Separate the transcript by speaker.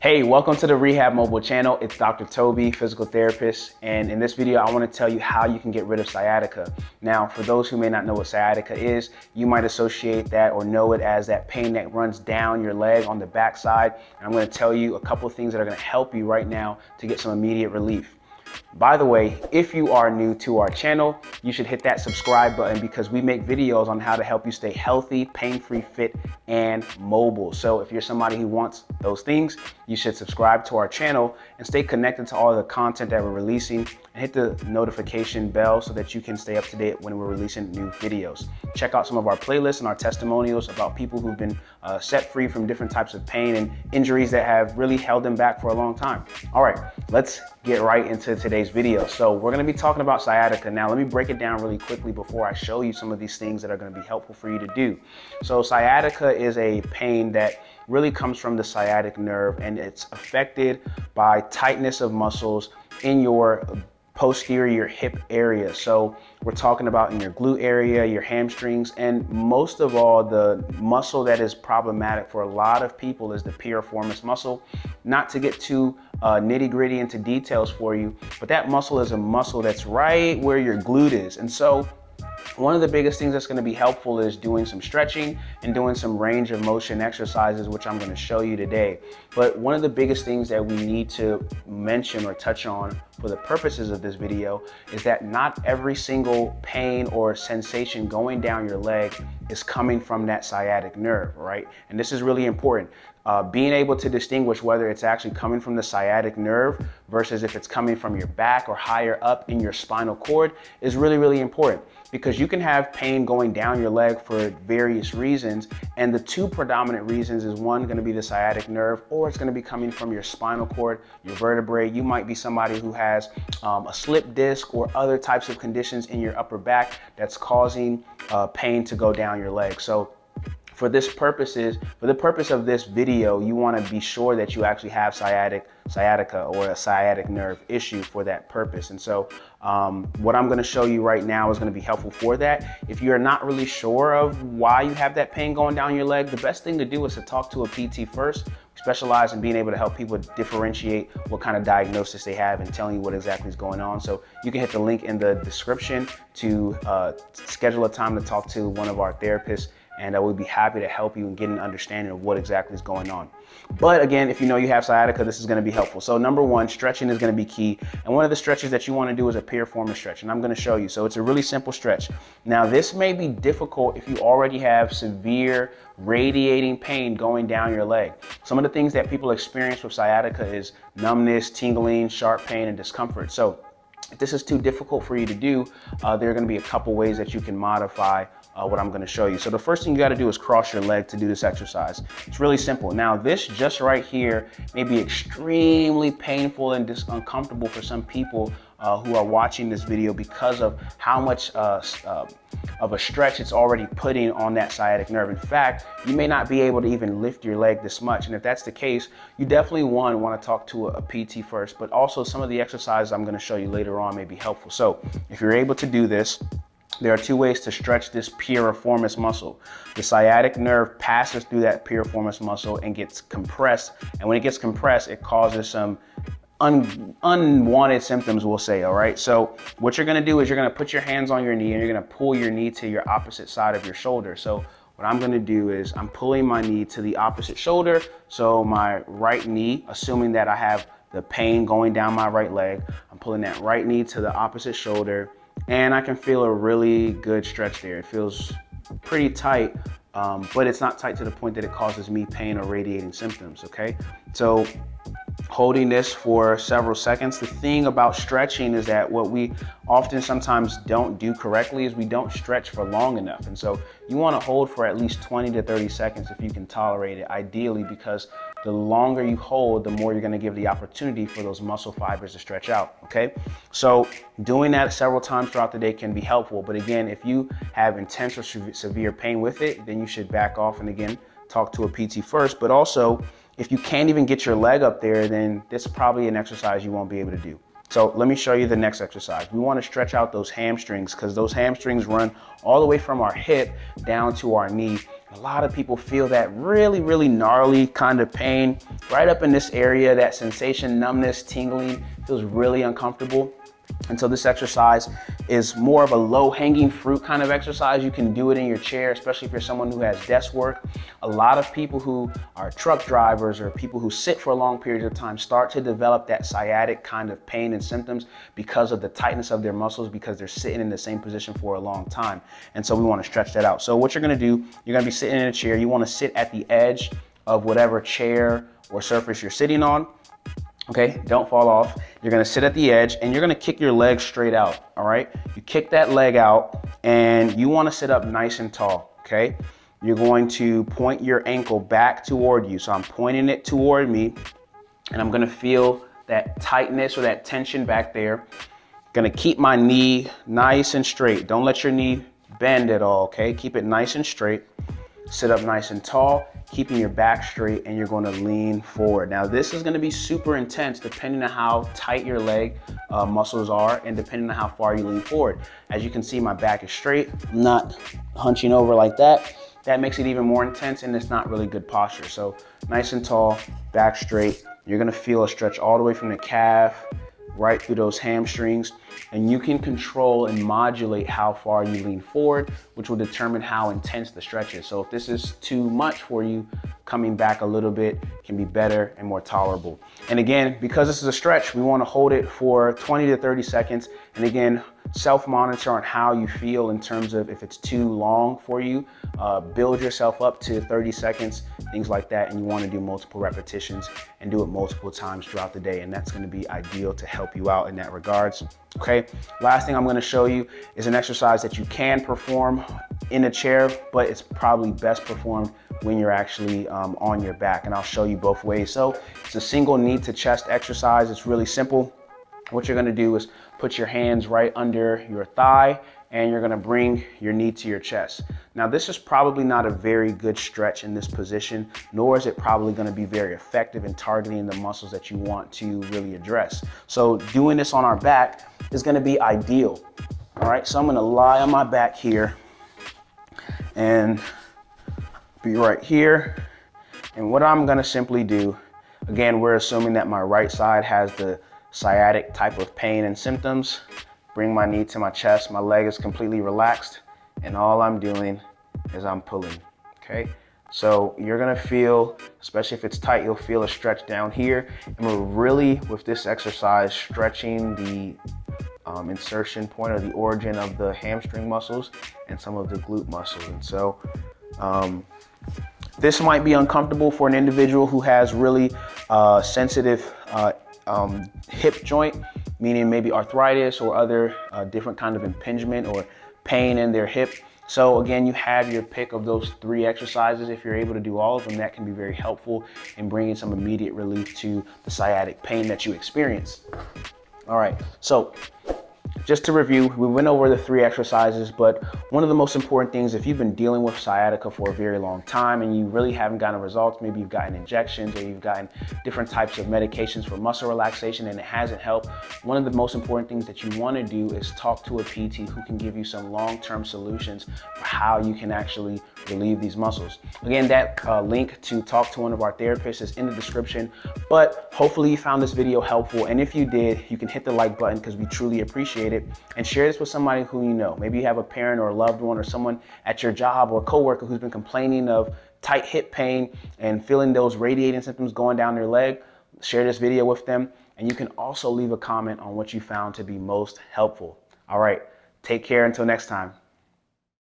Speaker 1: Hey, welcome to the Rehab Mobile channel. It's Dr. Toby, physical therapist, and in this video, I want to tell you how you can get rid of sciatica. Now, for those who may not know what sciatica is, you might associate that or know it as that pain that runs down your leg on the backside. And I'm going to tell you a couple things that are going to help you right now to get some immediate relief. By the way, if you are new to our channel, you should hit that subscribe button because we make videos on how to help you stay healthy, pain-free, fit, and mobile. So if you're somebody who wants those things, you should subscribe to our channel and stay connected to all the content that we're releasing and hit the notification bell so that you can stay up to date when we're releasing new videos. Check out some of our playlists and our testimonials about people who've been uh, set free from different types of pain and injuries that have really held them back for a long time. All right, let's get right into today's video. So we're gonna be talking about sciatica. Now let me break it down really quickly before I show you some of these things that are gonna be helpful for you to do. So sciatica is a pain that really comes from the sciatic nerve and it's affected by tightness of muscles in your posterior hip area. So we're talking about in your glute area, your hamstrings, and most of all, the muscle that is problematic for a lot of people is the piriformis muscle. Not to get too uh, nitty gritty into details for you, but that muscle is a muscle that's right where your glute is. And so one of the biggest things that's gonna be helpful is doing some stretching and doing some range of motion exercises, which I'm gonna show you today. But one of the biggest things that we need to mention or touch on for the purposes of this video is that not every single pain or sensation going down your leg is coming from that sciatic nerve, right? And this is really important. Uh, being able to distinguish whether it's actually coming from the sciatic nerve versus if it's coming from your back or higher up in your spinal cord is really, really important because you can have pain going down your leg for various reasons. And the two predominant reasons is one going to be the sciatic nerve or it's going to be coming from your spinal cord, your vertebrae. You might be somebody who has um, a slip disc or other types of conditions in your upper back that's causing uh, pain to go down your leg. So for this purposes, for the purpose of this video, you want to be sure that you actually have sciatic, sciatica or a sciatic nerve issue for that purpose. And so um, what I'm going to show you right now is going to be helpful for that. If you're not really sure of why you have that pain going down your leg, the best thing to do is to talk to a PT first. Specialize in being able to help people differentiate what kind of diagnosis they have and telling you what exactly is going on. So you can hit the link in the description to uh, schedule a time to talk to one of our therapists and I would be happy to help you and get an understanding of what exactly is going on. But again, if you know you have sciatica, this is gonna be helpful. So number one, stretching is gonna be key. And one of the stretches that you wanna do is a piriformis stretch, and I'm gonna show you. So it's a really simple stretch. Now this may be difficult if you already have severe radiating pain going down your leg. Some of the things that people experience with sciatica is numbness, tingling, sharp pain, and discomfort. So if this is too difficult for you to do, uh, there are gonna be a couple ways that you can modify uh, what I'm gonna show you. So the first thing you gotta do is cross your leg to do this exercise. It's really simple. Now this just right here may be extremely painful and uncomfortable for some people uh, who are watching this video because of how much uh, uh, of a stretch it's already putting on that sciatic nerve. In fact, you may not be able to even lift your leg this much. And if that's the case, you definitely one want to talk to a, a PT first, but also some of the exercises I'm gonna show you later on may be helpful. So if you're able to do this, there are two ways to stretch this piriformis muscle. The sciatic nerve passes through that piriformis muscle and gets compressed. And when it gets compressed, it causes some un unwanted symptoms, we'll say, all right? So what you're gonna do is you're gonna put your hands on your knee and you're gonna pull your knee to your opposite side of your shoulder. So what I'm gonna do is I'm pulling my knee to the opposite shoulder. So my right knee, assuming that I have the pain going down my right leg, I'm pulling that right knee to the opposite shoulder and I can feel a really good stretch there. It feels pretty tight, um, but it's not tight to the point that it causes me pain or radiating symptoms, okay? So holding this for several seconds. The thing about stretching is that what we often sometimes don't do correctly is we don't stretch for long enough. And so you wanna hold for at least 20 to 30 seconds if you can tolerate it, ideally because the longer you hold, the more you're gonna give the opportunity for those muscle fibers to stretch out, okay? So doing that several times throughout the day can be helpful. But again, if you have intense or severe pain with it, then you should back off and again, talk to a PT first. But also, if you can't even get your leg up there, then this is probably an exercise you won't be able to do. So let me show you the next exercise. We wanna stretch out those hamstrings because those hamstrings run all the way from our hip down to our knee. A lot of people feel that really, really gnarly kind of pain right up in this area, that sensation, numbness, tingling, feels really uncomfortable. And so this exercise is more of a low hanging fruit kind of exercise. You can do it in your chair, especially if you're someone who has desk work. A lot of people who are truck drivers or people who sit for a long periods of time start to develop that sciatic kind of pain and symptoms because of the tightness of their muscles because they're sitting in the same position for a long time. And so we want to stretch that out. So what you're going to do, you're going to be sitting in a chair. You want to sit at the edge of whatever chair or surface you're sitting on okay? Don't fall off. You're gonna sit at the edge and you're gonna kick your leg straight out, all right? You kick that leg out and you wanna sit up nice and tall, okay? You're going to point your ankle back toward you. So I'm pointing it toward me and I'm gonna feel that tightness or that tension back there. Gonna keep my knee nice and straight. Don't let your knee bend at all, okay? Keep it nice and straight. Sit up nice and tall keeping your back straight and you're gonna lean forward. Now this is gonna be super intense depending on how tight your leg uh, muscles are and depending on how far you lean forward. As you can see, my back is straight, I'm not hunching over like that. That makes it even more intense and it's not really good posture. So nice and tall, back straight. You're gonna feel a stretch all the way from the calf, right through those hamstrings and you can control and modulate how far you lean forward, which will determine how intense the stretch is. So if this is too much for you, coming back a little bit can be better and more tolerable. And again, because this is a stretch, we wanna hold it for 20 to 30 seconds. And again, self-monitor on how you feel in terms of if it's too long for you. Uh, build yourself up to 30 seconds, things like that. And you wanna do multiple repetitions and do it multiple times throughout the day. And that's gonna be ideal to help you out in that regards. Okay, last thing I'm gonna show you is an exercise that you can perform in a chair, but it's probably best performed when you're actually um, on your back. And I'll show you both ways. So it's a single knee to chest exercise. It's really simple. What you're gonna do is put your hands right under your thigh and you're gonna bring your knee to your chest. Now this is probably not a very good stretch in this position, nor is it probably gonna be very effective in targeting the muscles that you want to really address. So doing this on our back is gonna be ideal. All right, so I'm gonna lie on my back here and be right here. And what I'm gonna simply do, again, we're assuming that my right side has the sciatic type of pain and symptoms. Bring my knee to my chest, my leg is completely relaxed, and all I'm doing is I'm pulling, okay? So you're gonna feel, especially if it's tight, you'll feel a stretch down here. And we're really, with this exercise, stretching the um, insertion point or the origin of the hamstring muscles and some of the glute muscles. And so um, this might be uncomfortable for an individual who has really uh, sensitive uh, um, hip joint, meaning maybe arthritis or other uh, different kind of impingement or pain in their hip. So again, you have your pick of those three exercises. If you're able to do all of them, that can be very helpful in bringing some immediate relief to the sciatic pain that you experience. All right, so just to review, we went over the three exercises, but one of the most important things, if you've been dealing with sciatica for a very long time and you really haven't gotten results, maybe you've gotten injections or you've gotten different types of medications for muscle relaxation and it hasn't helped, one of the most important things that you wanna do is talk to a PT who can give you some long-term solutions for how you can actually relieve these muscles. Again, that uh, link to talk to one of our therapists is in the description, but hopefully you found this video helpful. And if you did, you can hit the like button because we truly appreciate it it and share this with somebody who you know. Maybe you have a parent or a loved one or someone at your job or a coworker who's been complaining of tight hip pain and feeling those radiating symptoms going down their leg. Share this video with them. And you can also leave a comment on what you found to be most helpful. All right, take care until next time.